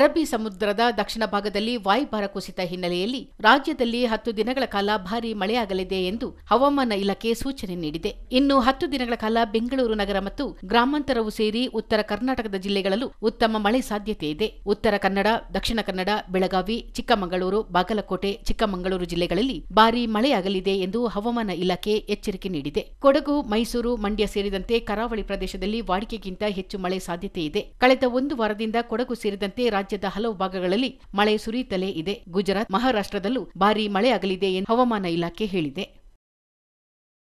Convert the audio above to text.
ಅರಬ್ಬಿ ಸಮುದ್ರದ ದಕ್ಷಿಣ ಭಾಗದಲ್ಲಿ ವಾಯುಭಾರ ಕುಸಿತ ಹಿನ್ನೆಲೆಯಲ್ಲಿ ರಾಜ್ಯದಲ್ಲಿ ಹತ್ತು ದಿನಗಳ ಕಾಲ ಭಾರೀ ಮಳೆಯಾಗಲಿದೆ ಎಂದು ಹವಾಮಾನ ಇಲಾಖೆ ಸೂಚನೆ ನೀಡಿದೆ. ಇನ್ನು ಹತ್ತು ದಿನಗಳ ಕಾಲ ಬೆಂಗಳೂರು ನಗರ ಮತ್ತು ಗ್ರಾಮಾಂತರವೂ ಸೇರಿ ಉತ್ತರ ಕರ್ನಾಟಕದ ಜಿಲ್ಲೆಗಳಲ್ಲೂ ಉತ್ತಮ ಮಳೆ ಸಾಧ್ಯತೆ ಇದೆ. ಉತ್ತರ ಕನ್ನಡ, ದಕ್ಷಿಣ ಕನ್ನಡ, ಬೆಳಗಾವಿ, ಚಿಕ್ಕಮಗಳೂರು, ಬಾಗಲಕೋಟೆ, ಚಿಕ್ಕಮಗಳೂರು ಜಿಲ್ಲೆಗಳಲ್ಲಿ ಭಾರೀ ಮಳೆಯಾಗಲಿದೆ ಎಂದು ಹವಾಮಾನ ಇಲಾಖೆ ಎಚ್ಚರಿಕೆ ನೀಡಿದೆ. ಕೊಡಗು, ಮೈಸೂರು, ಮಂಡ್ಯ ಸೇರಿದಂತೆ ಕರಾವಳಿ ಪ್ರದೇಶದಲ್ಲಿ ವಾಡಿಕೆಗಿಂತ ಹೆಚ್ಚು ಮಳೆ ಸಾಧ್ಯತೆ ಇದೆ. ಕಳೆದ ಒಂದು ವಾರದಿಂದ ಕೊಡಗು ಸೇರಿದಂತೆ ರಾಜ್ಯದ ಹಲವು ಭಾಗಗಳಲ್ಲಿ ಮಳೆ ಸುರಿಯುತ್ತಲೇ ಇದೆ. ಗುಜರಾತ್ ಮಹಾರಾಷ್ಟ್ರದಲ್ಲೂ ಭಾರೀ ಮಳೆಯಾಗಲಿದೆ ಎಂದು ಹವಾಮಾನ ಇಲಾಖೆ ಹೇಳಿದೆ.